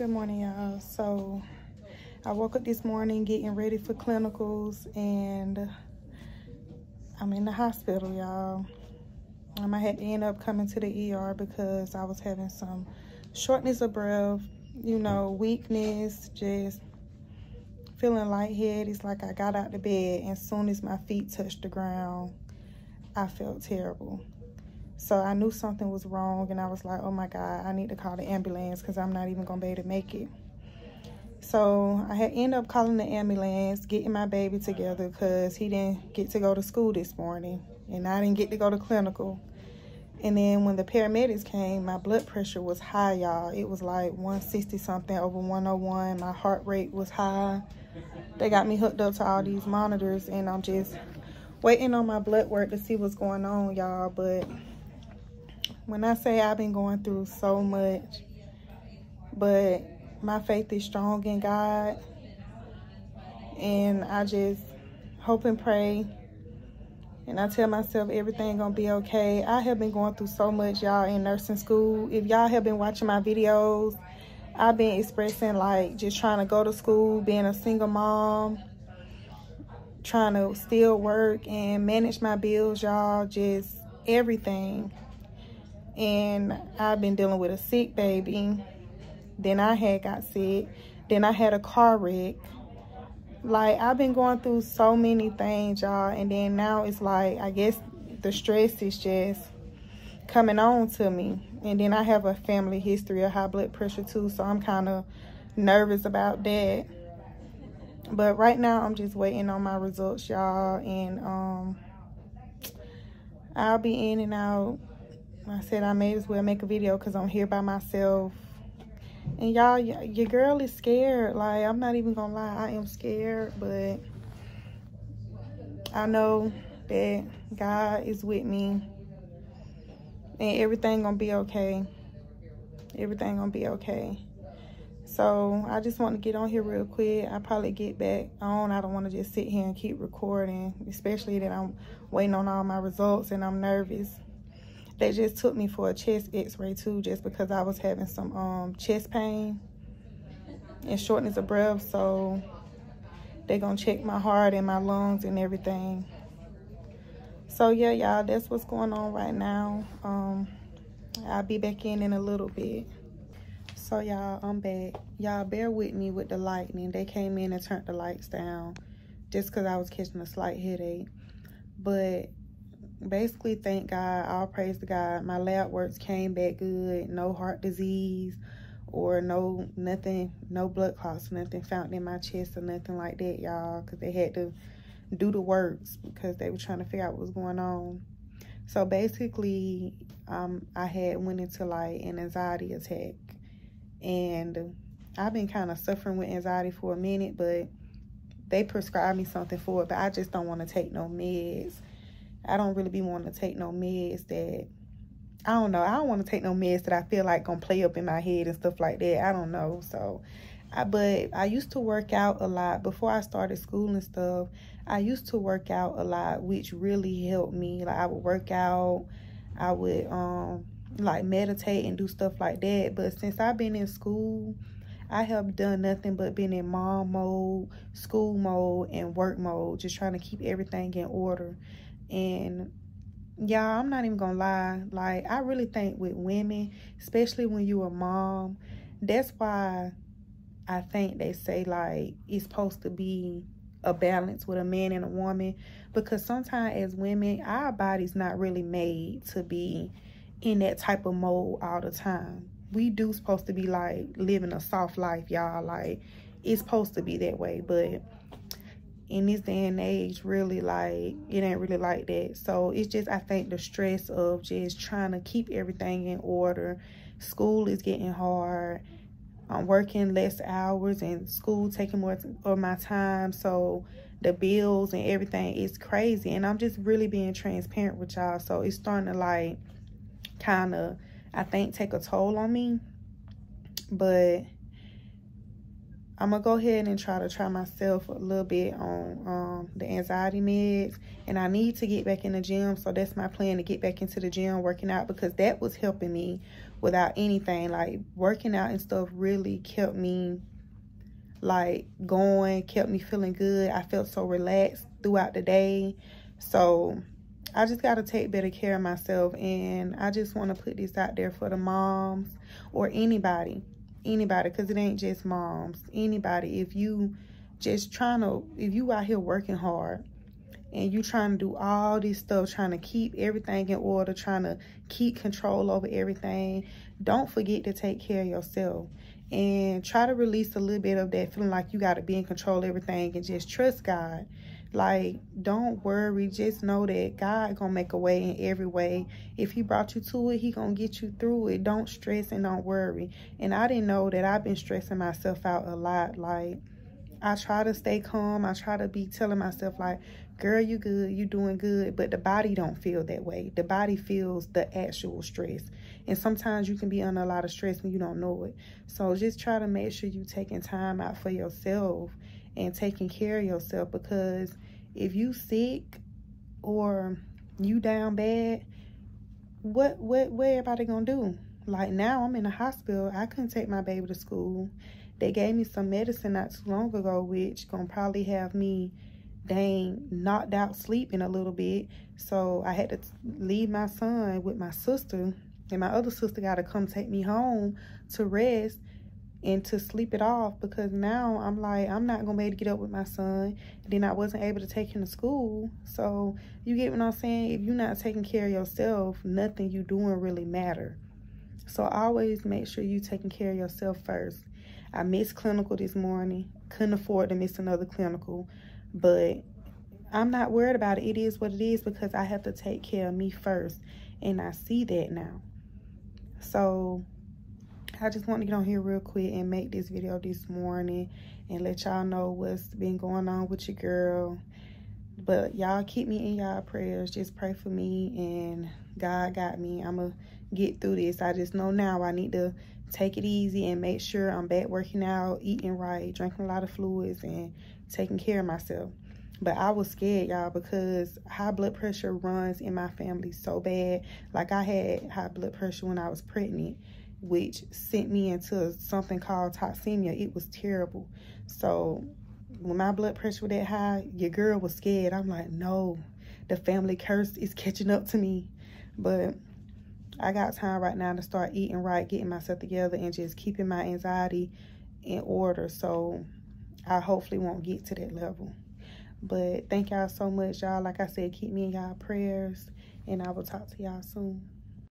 Good morning, y'all. So I woke up this morning getting ready for clinicals and I'm in the hospital, y'all. Um, I had to end up coming to the ER because I was having some shortness of breath, you know, weakness, just feeling lightheaded. It's like I got out the bed and as soon as my feet touched the ground, I felt terrible. So I knew something was wrong and I was like, oh my God, I need to call the ambulance because I'm not even going to be able to make it. So I had ended up calling the ambulance, getting my baby together because he didn't get to go to school this morning and I didn't get to go to clinical. And then when the paramedics came, my blood pressure was high, y'all. It was like 160 something over 101. My heart rate was high. They got me hooked up to all these monitors and I'm just waiting on my blood work to see what's going on, y'all. But when I say I've been going through so much, but my faith is strong in God. And I just hope and pray. And I tell myself everything gonna be okay. I have been going through so much, y'all, in nursing school. If y'all have been watching my videos, I've been expressing like just trying to go to school, being a single mom, trying to still work and manage my bills, y'all, just everything and I've been dealing with a sick baby. Then I had got sick. Then I had a car wreck. Like, I've been going through so many things, y'all. And then now it's like, I guess the stress is just coming on to me. And then I have a family history of high blood pressure too. So I'm kind of nervous about that. But right now, I'm just waiting on my results, y'all. And um, I'll be in and out I said I may as well make a video because I'm here by myself. And y'all, your girl is scared. Like, I'm not even going to lie. I am scared, but I know that God is with me. And everything going to be okay. Everything going to be okay. So, I just want to get on here real quick. I probably get back on. I don't want to just sit here and keep recording. Especially that I'm waiting on all my results and I'm nervous. They just took me for a chest x-ray too, just because I was having some um, chest pain and shortness of breath. So they're going to check my heart and my lungs and everything. So yeah, y'all, that's what's going on right now. Um, I'll be back in in a little bit. So y'all, I'm back. Y'all bear with me with the lightning. They came in and turned the lights down just because I was catching a slight headache. But basically thank God, all praise to God. My lab works came back good. No heart disease or no nothing, no blood clots, nothing found in my chest or nothing like that, y'all. Because they had to do the works because they were trying to figure out what was going on. So basically, um, I had went into like an anxiety attack. And I've been kind of suffering with anxiety for a minute, but they prescribed me something for it, but I just don't want to take no meds. I don't really be wanting to take no meds that I don't know. I don't want to take no meds that I feel like gonna play up in my head and stuff like that. I don't know. So, I, but I used to work out a lot before I started school and stuff. I used to work out a lot, which really helped me. Like I would work out, I would um like meditate and do stuff like that. But since I've been in school, I have done nothing but been in mom mode, school mode, and work mode, just trying to keep everything in order. And y'all, I'm not even gonna lie. Like, I really think with women, especially when you're a mom, that's why I think they say like it's supposed to be a balance with a man and a woman. Because sometimes as women our body's not really made to be in that type of mode all the time. We do supposed to be like living a soft life y'all. Like it's supposed to be that way. But in this day and age really like it ain't really like that. So it's just i think the stress of just trying to keep everything in order. School is getting hard. I'm working less hours and school taking more of my time. So the bills and everything is crazy. And i'm just really being transparent with y'all. So it's starting to like kind of i think take a toll on me. But I'm gonna go ahead and try to try myself a little bit on um, the anxiety meds and I need to get back in the gym so that's my plan to get back into the gym working out because that was helping me without anything. Like working out and stuff really kept me like going kept me feeling good. I felt so relaxed throughout the day. So I just got to take better care of myself and I just want to put this out there for the moms or anybody anybody because it ain't just moms anybody. If you just trying to if you out here working hard and you trying to do all this stuff trying to keep everything in order trying to keep control over everything don't forget to take care of yourself and try to release a little bit of that feeling like you got to be in control of everything and just trust god like don't worry. Just know that god gonna make a way in every way. If he brought you to it he gonna get you through it. Don't stress and don't worry. And i didn't know that i've been stressing myself out a lot. Like i try to stay calm. I try to be telling myself like girl you good. You doing good. But the body don't feel that way. The body feels the actual stress. And sometimes you can be under a lot of stress and you don't know it. So just try to make sure you taking time out for yourself and taking care of yourself because if you sick or you down bad, what what what everybody gonna do? Like now I'm in the hospital. I couldn't take my baby to school. They gave me some medicine not too long ago, which gonna probably have me dang knocked out sleeping a little bit. So I had to leave my son with my sister and my other sister got to come take me home to rest and to sleep it off because now I'm like, I'm not going to be able to get up with my son. And then I wasn't able to take him to school. So you get what I'm saying? If you're not taking care of yourself, nothing you doing really matter. So always make sure you taking care of yourself first. I missed clinical this morning. Couldn't afford to miss another clinical. But I'm not worried about it. It is what it is because I have to take care of me first. And I see that now. So I just want to get on here real quick and make this video this morning and let y'all know what's been going on with your girl. But y'all keep me in y'all prayers. Just pray for me and God got me. I'm going to get through this. I just know now I need to take it easy and make sure I'm back working out, eating right, drinking a lot of fluids, and taking care of myself. But I was scared, y'all, because high blood pressure runs in my family so bad. Like I had high blood pressure when I was pregnant which sent me into something called toxemia. It was terrible. So when my blood pressure was that high, your girl was scared. I'm like, no, the family curse is catching up to me. But I got time right now to start eating right, getting myself together, and just keeping my anxiety in order. So I hopefully won't get to that level. But thank y'all so much, y'all. Like I said, keep me in y'all prayers, and I will talk to y'all soon.